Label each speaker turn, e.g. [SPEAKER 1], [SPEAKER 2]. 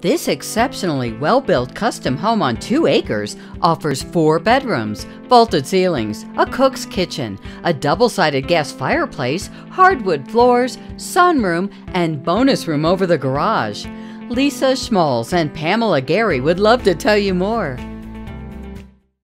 [SPEAKER 1] This exceptionally well built custom home on two acres offers four bedrooms, vaulted ceilings, a cook's kitchen, a double sided gas fireplace, hardwood floors, sunroom, and bonus room over the garage. Lisa Schmalz and Pamela Gary would love to tell you more.